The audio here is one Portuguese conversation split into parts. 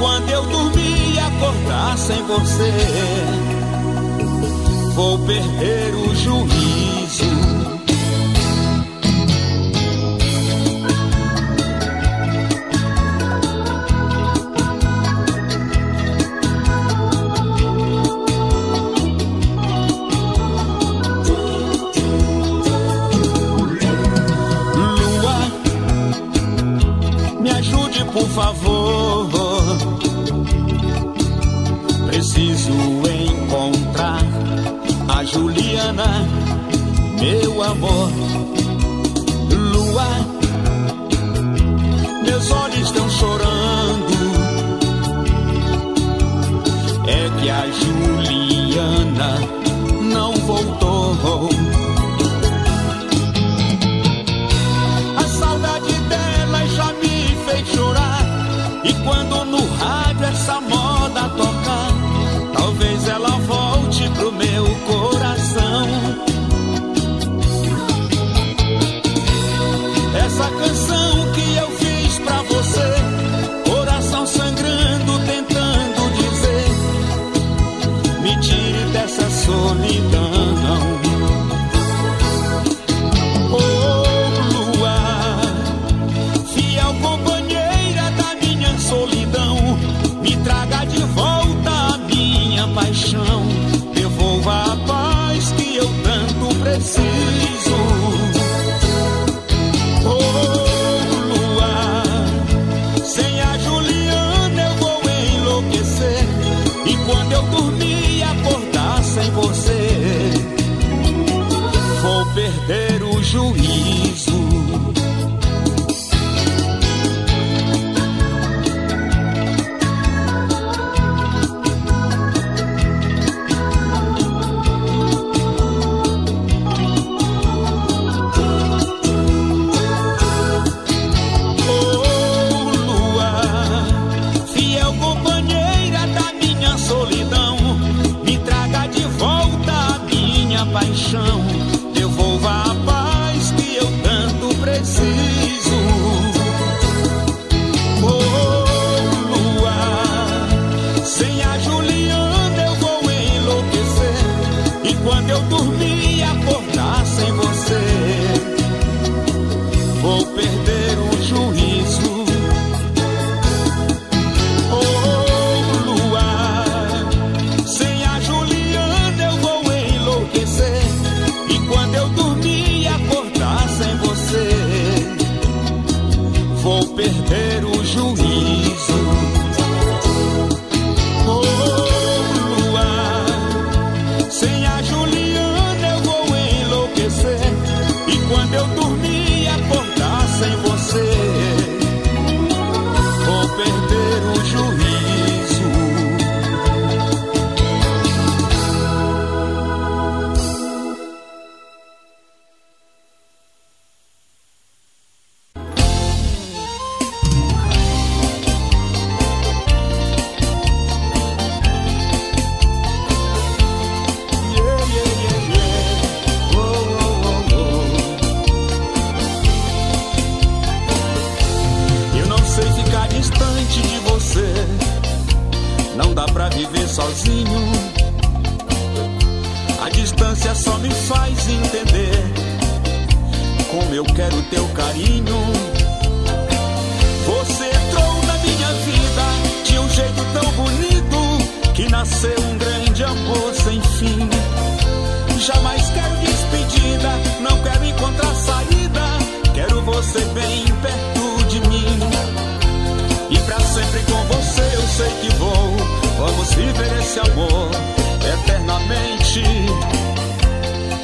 quando eu dormir e acordar sem você, vou perder o juízo. Meu amor. Lua, meus olhos estão chorando. É que a Juliana não voltou. A saudade dela já me fez chorar. E quando no rádio essa moda tocar, talvez ela volte pro meu coração.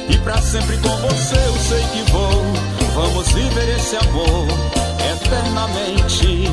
E pra sempre com você eu sei que vou. Vamos viver esse amor eternamente.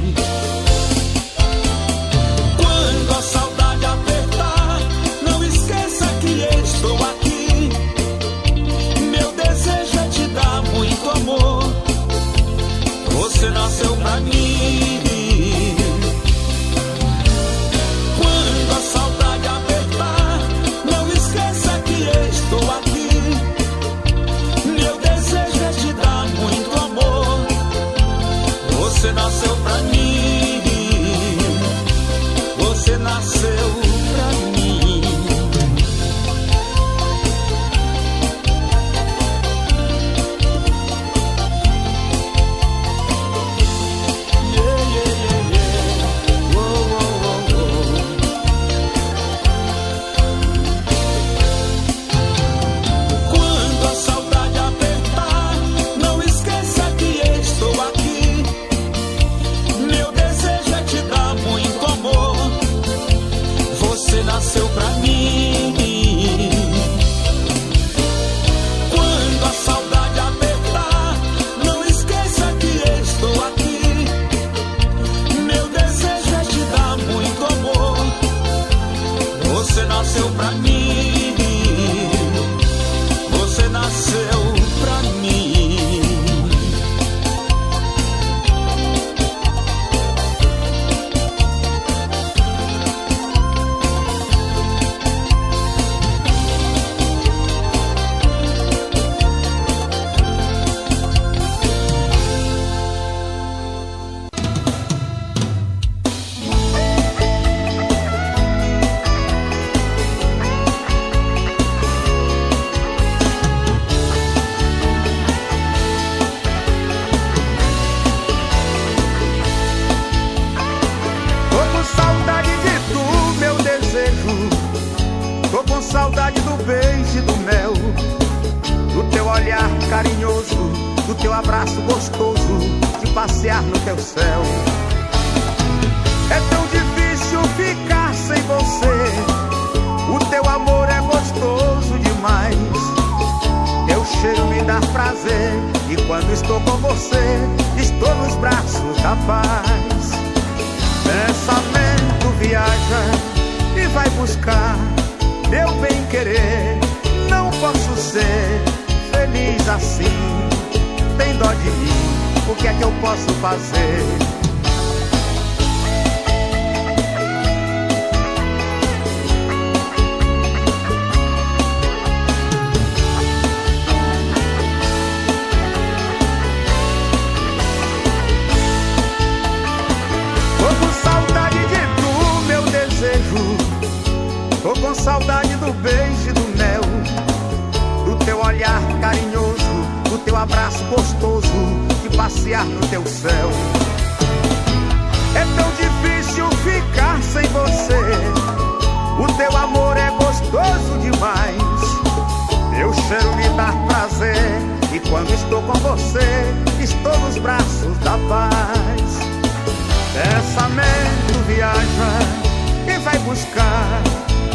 Buscar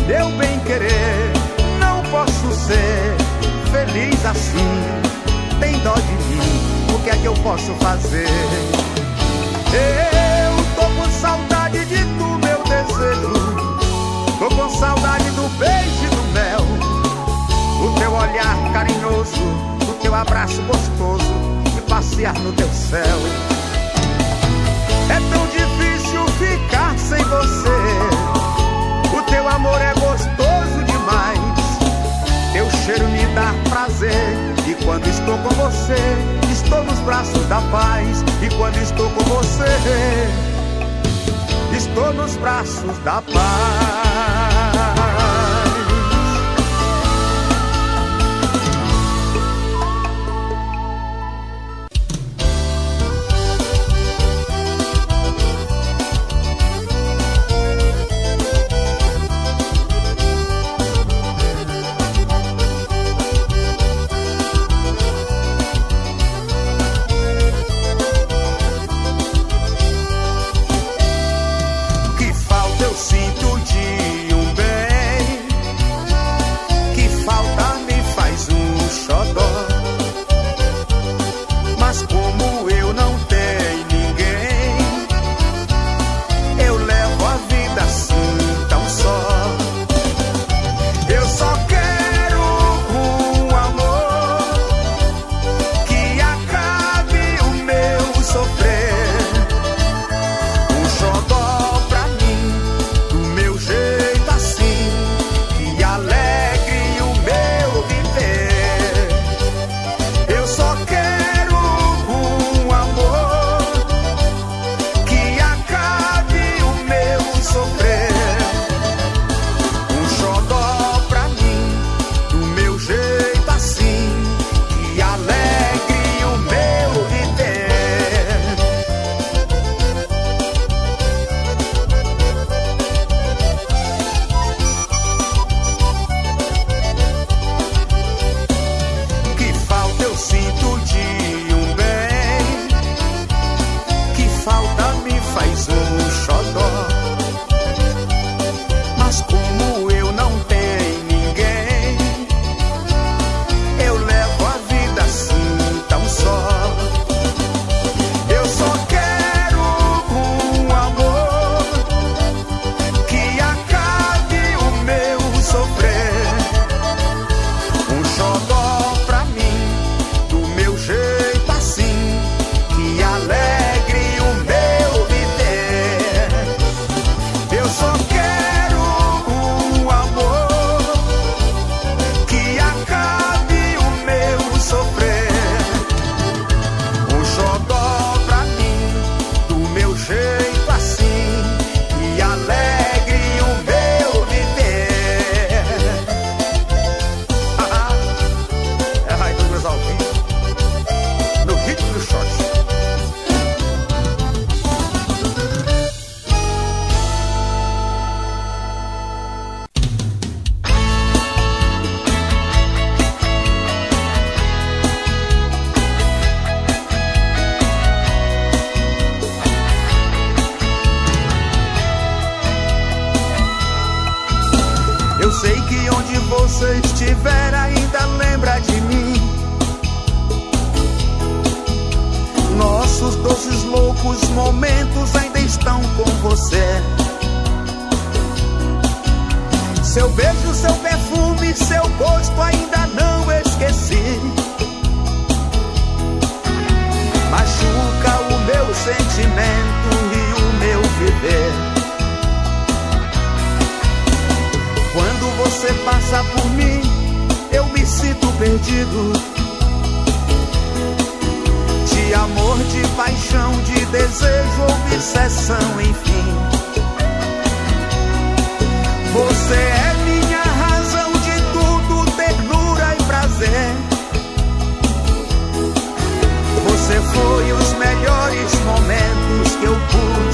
meu bem querer. Não posso ser feliz assim. Tem dó de mim, o que é que eu posso fazer? Eu tô com saudade de tu, meu desejo. Tô com saudade do beijo e do mel, do teu olhar carinhoso, do teu abraço gostoso, de passear no teu céu. É tão difícil ficar sem você. O teu amor é gostoso demais. Teu cheiro me dá prazer. E quando estou com você, estou nos braços da paz. E quando estou com você, estou nos braços da paz. Eu sei que onde você estiver ainda lembra de mim. Nossos doces loucos momentos ainda estão com você. Seu beijo, seu perfume, seu gosto ainda não esqueci. Machuca o meu sentimento e o meu viver. Quando você passa por mim, eu me sinto perdido de amor, de paixão, de desejo, obsessão, enfim. Você é minha razão de tudo, ternura e prazer. Você foi os melhores momentos que eu pude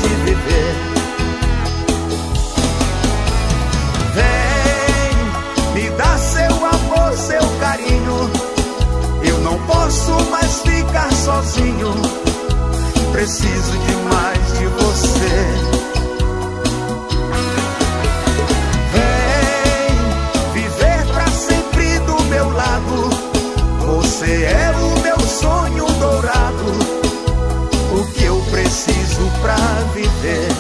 posso mais ficar sozinho. Preciso demais de você. Vem viver pra sempre do meu lado. Você é o meu sonho dourado. O que eu preciso pra viver.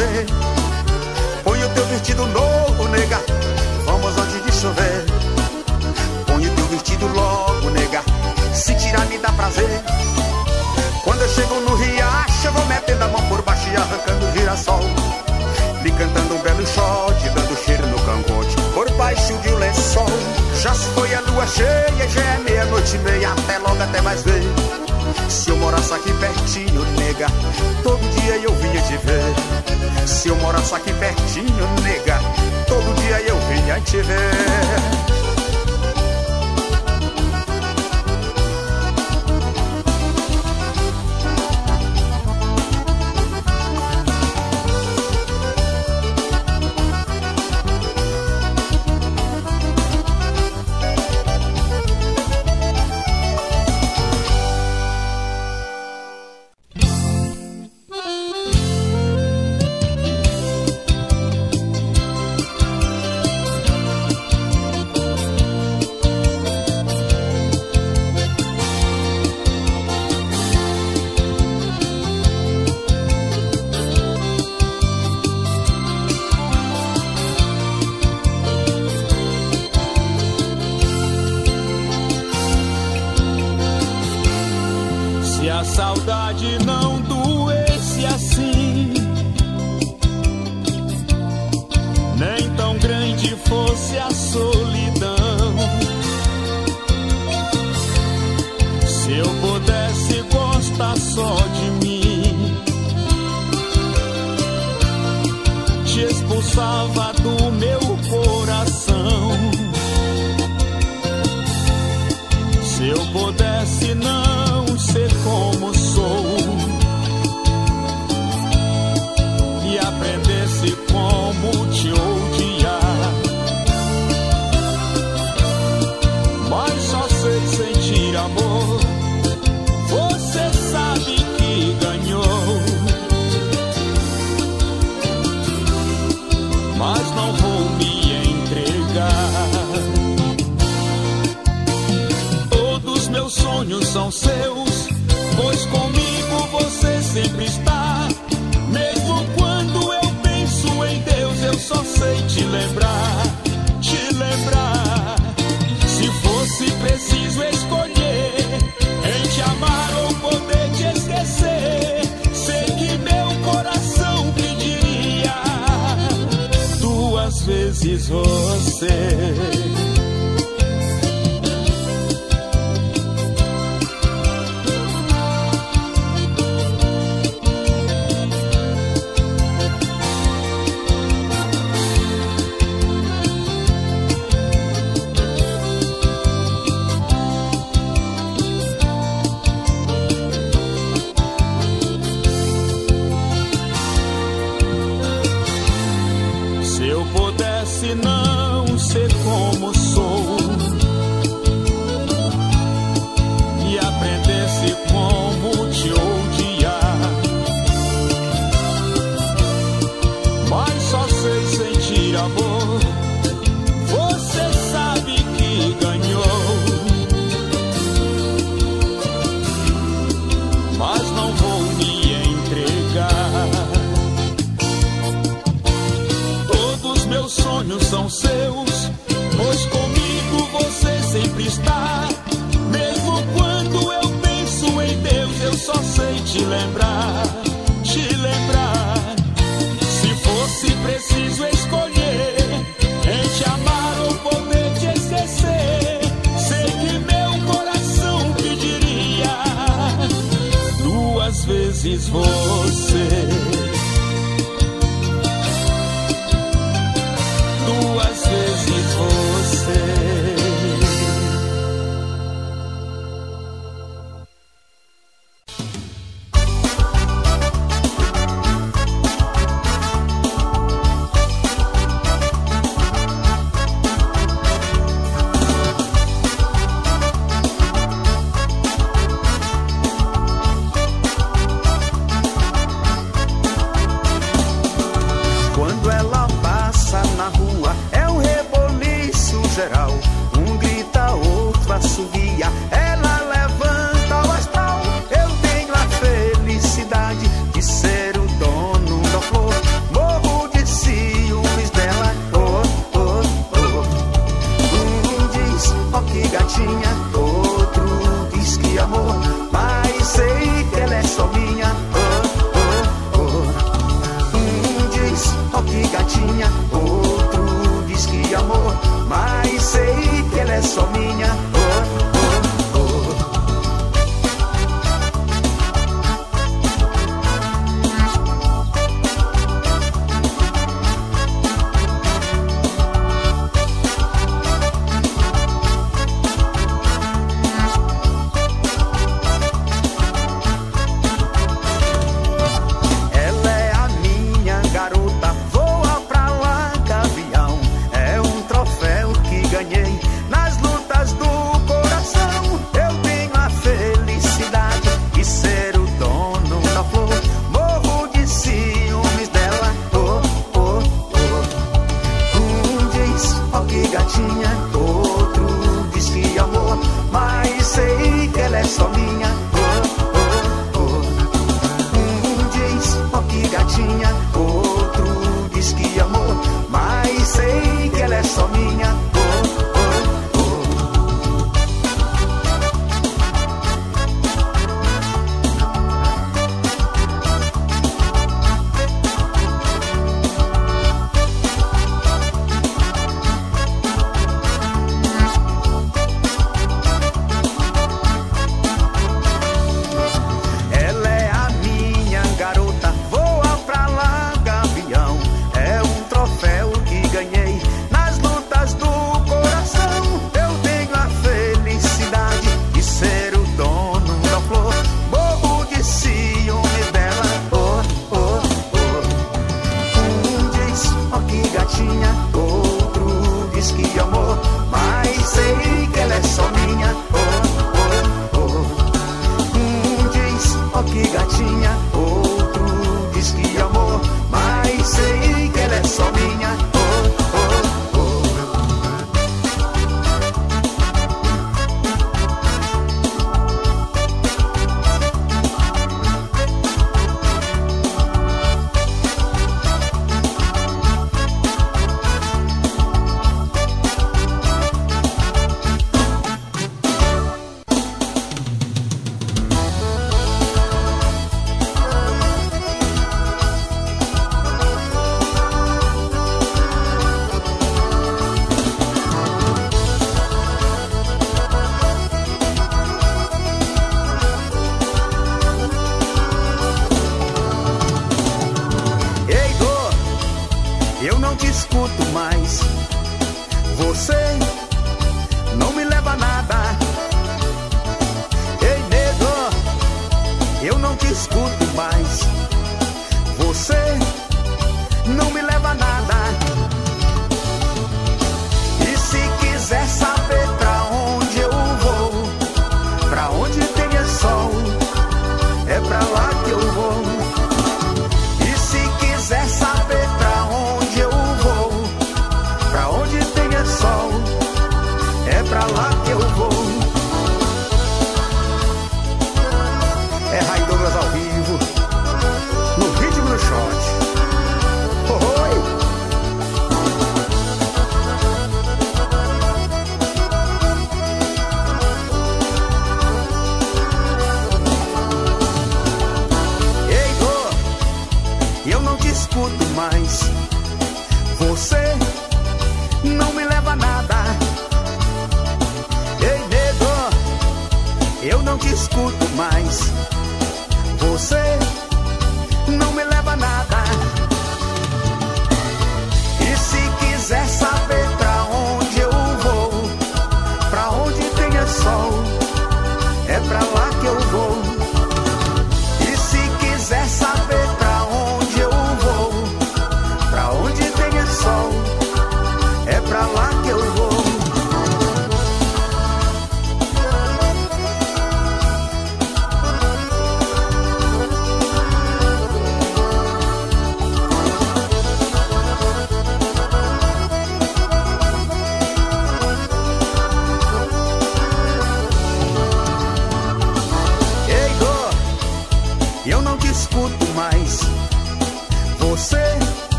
você. Põe o teu vestido novo, nega. Vamos antes de chover. Põe o teu vestido logo, nega. Se tirar me dá prazer. Quando eu chego no riacho, eu vou metendo a mão por baixo e arrancando o girassol. Lhe cantando um belo shot, dando cheiro no cangote, por baixo de um lençol. Já se foi a lua cheia, já é meia-noite e meia, até logo, até mais ver. Se eu morasse aqui pertinho, nega, todo dia eu vinha te ver. Se eu morasse aqui pertinho, nega, todo dia eu vinha te ver. Se a saudade não doesse assim, nem tão grande fosse a solidão. Se eu pudesse gostar só de mim, te expulsava sempre está. Mesmo quando eu penso em Deus, eu só sei te lembrar, te lembrar. Se fosse preciso escolher em te amar ou poder te esquecer, sei que meu coração pediria duas vezes você.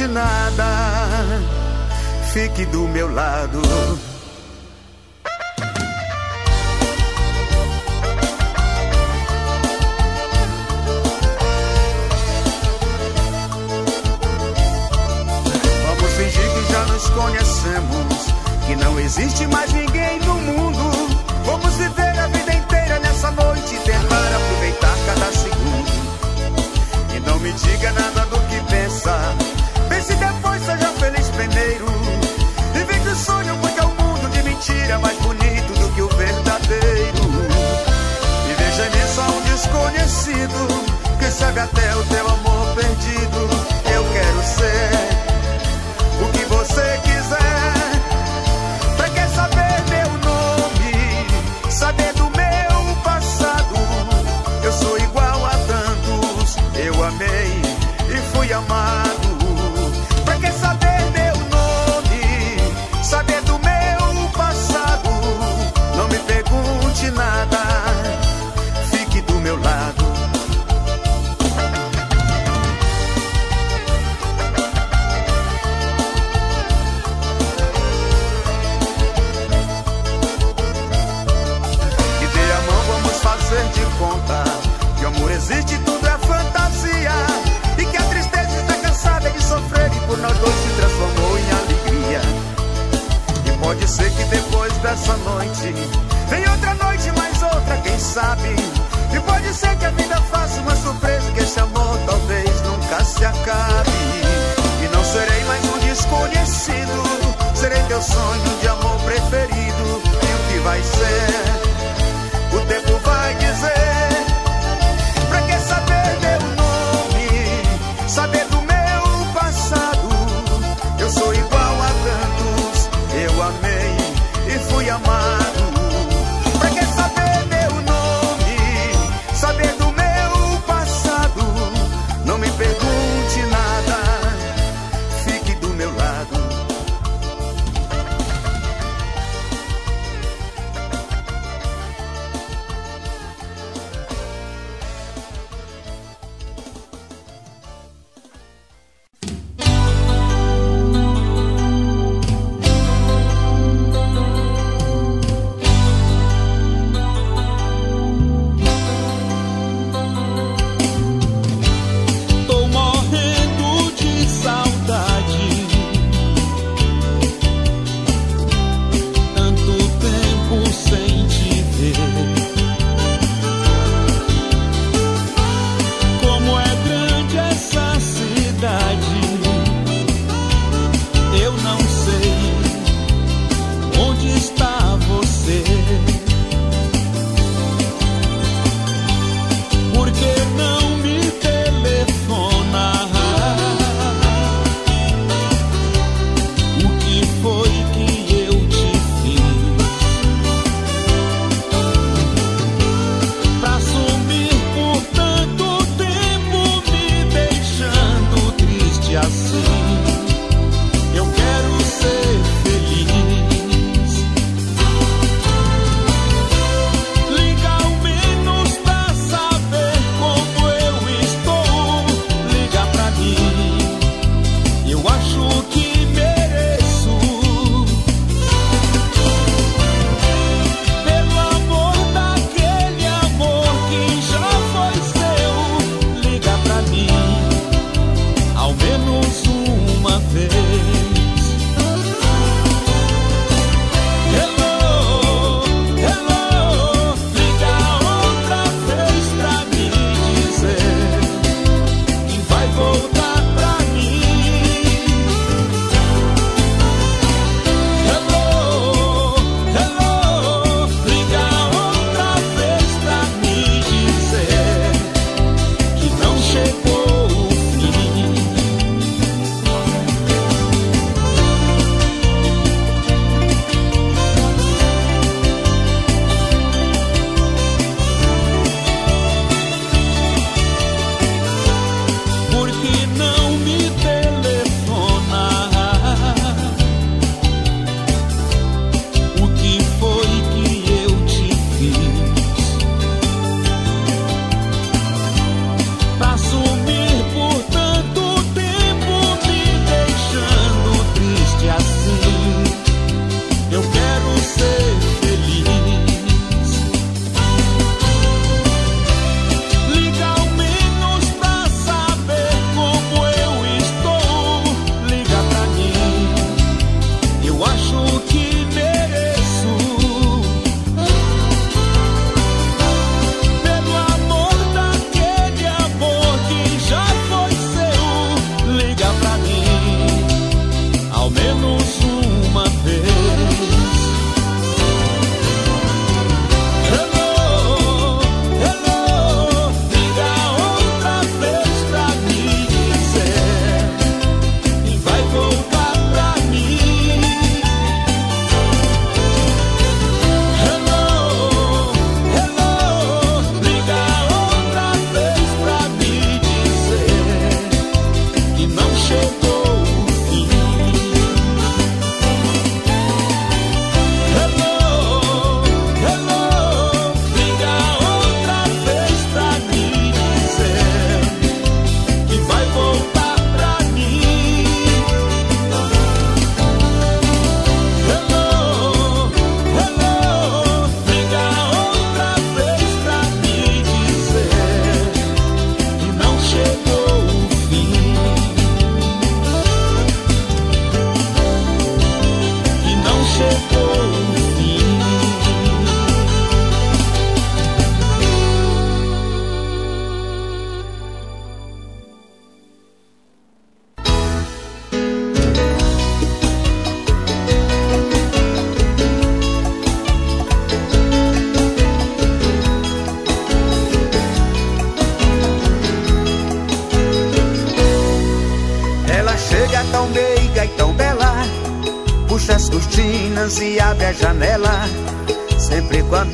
Pergunte nada. Fique do meu lado.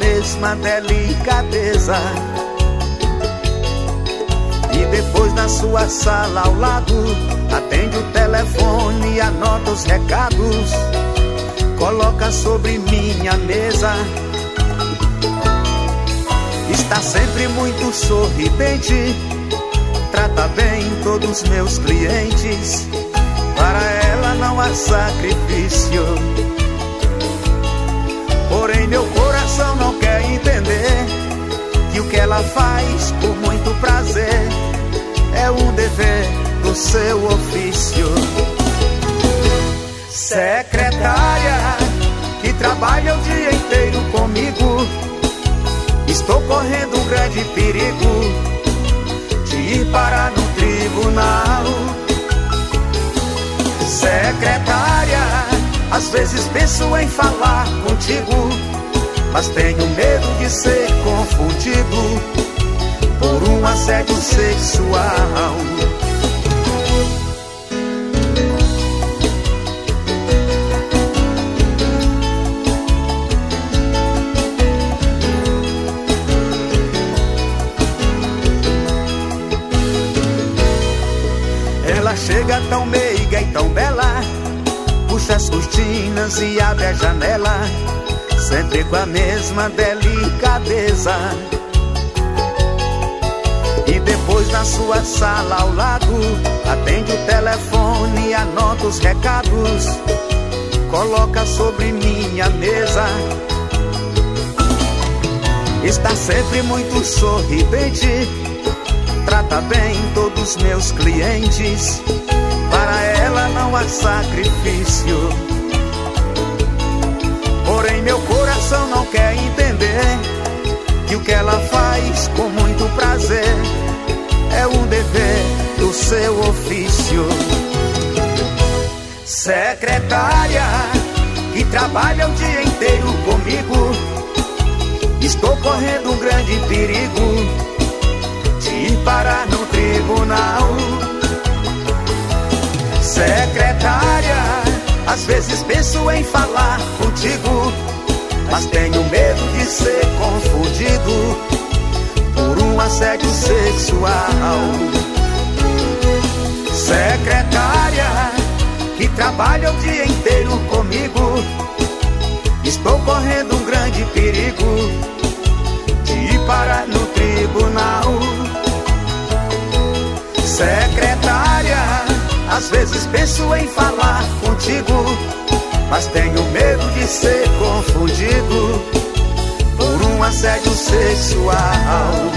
mesma delicadeza. E depois na sua sala ao lado, atende o telefone, anota os recados, coloca sobre minha mesa. Está sempre muito sorridente, trata bem todos meus clientes. Para ela não há sacrifício, porém meu corpo que ela faz por muito prazer é um dever do seu ofício. Secretária, que trabalha o dia inteiro comigo, estou correndo um grande perigo de ir parar no tribunal. Secretária, às vezes penso em falar contigo mas tenho medo de ser confundido por um assédio sexual. Ela chega tão meiga e tão bela, puxa as cortinas e abre a janela sempre com a mesma delicadeza. E depois na sua sala ao lado, atende o telefone, anota os recados, coloca sobre minha mesa. Está sempre muito sorridente, trata bem todos meus clientes. Para ela não há sacrifício. Porém, meu corpo coração não quer entender que o que ela faz com muito prazer é um dever do seu ofício. Secretária que trabalha o dia inteiro comigo, estou correndo um grande perigo de ir parar no tribunal. Secretária, às vezes penso em falar contigo mas tenho medo de ser confundido por um assédio sexual. Secretária que trabalha o dia inteiro comigo, estou correndo um grande perigo de ir para no tribunal. Secretária, às vezes penso em falar contigo mas tenho medo de ser confundido por um assédio sexual.